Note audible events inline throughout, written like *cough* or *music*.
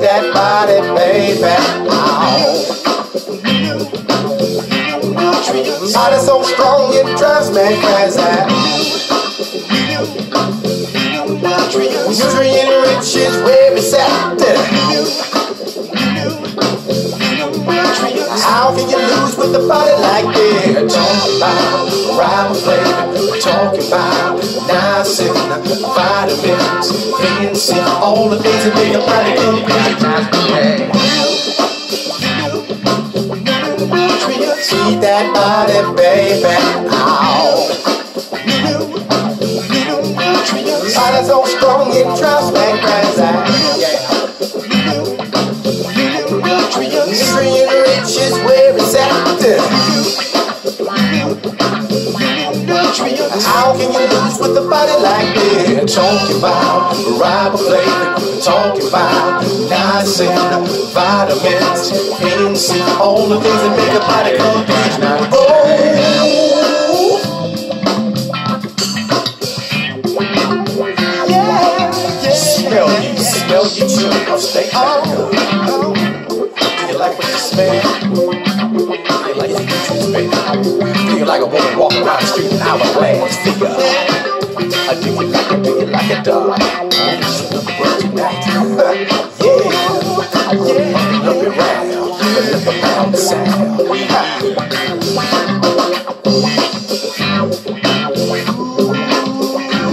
that body, baby. Body so strong it drives me crazy. Nutrient rich with a body like this? Talking about riboflavin, talking about niacin, vitamins, ginseng, all the things that make a body complete. Feed that body, baby. Ow. Body so strong it drives me crazy. Yeah. Nutrient with a body like this? Talking about riboflavin, talking about niacin, vitamins, ginseng, all the things that make a body complete. Now, oh, yeah, yeah. Smell you, smell you, too. Stay on. Like you smell? Do you like nutrients, baby? Do you like a woman walking around the street in hourglass figure? Or do you like it, do you like it, dog? Yeah, yeah. Look around, look around the sound.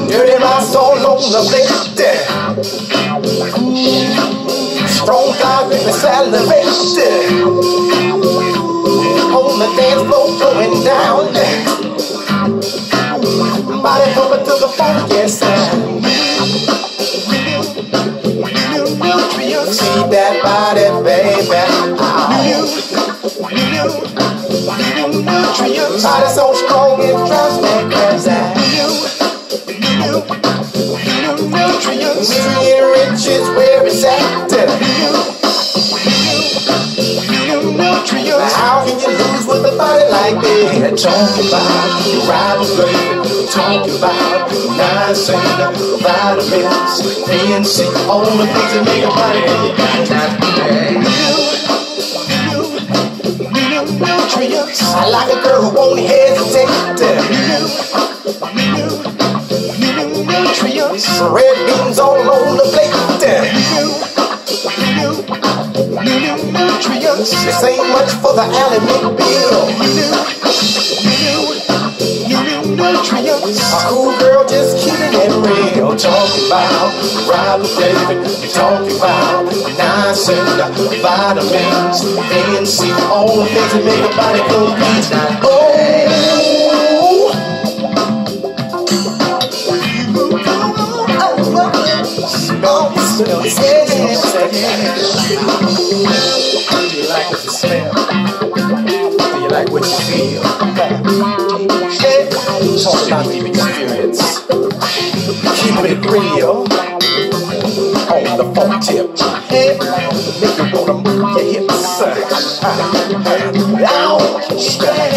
Dirty rocks all on the plate. Strong God make me salivate. On the dance floor going down. Body pumping to the funky sound. See that body, baby. Ow. Body so strong it How can you lose with a body like this? Talking about riboflavin, talking about niacin, vitamins, ginseng, all the things that make a body I like a girl who won't hesitate. Red beans all on the plate. This ain't much for the aliment bill. A cool girl just keeping it real. Talking about riboflavin, talking about niacin, vitamins, ginseng, all the things that make a body complete. Oh. Smell, smell, smell, smell. Do you like what you smell? Do you like what you feel? Hey, talk about the experience. Keep it real. On the phone tip. Hey, make you wanna move your hips. Ouch. A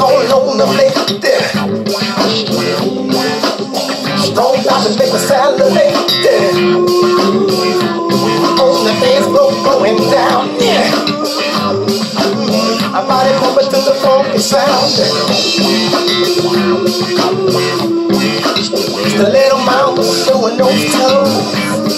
all on the plate. Strong got to make a salivate. On the dance floor going down. Yeah. A body pumping to the funky sound. The little mouth showing those toes.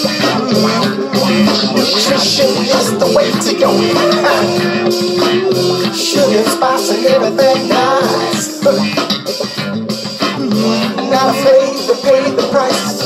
Fishing is the way to go. *laughs* Sugar, spice, and everything nice. Not afraid to pay the price.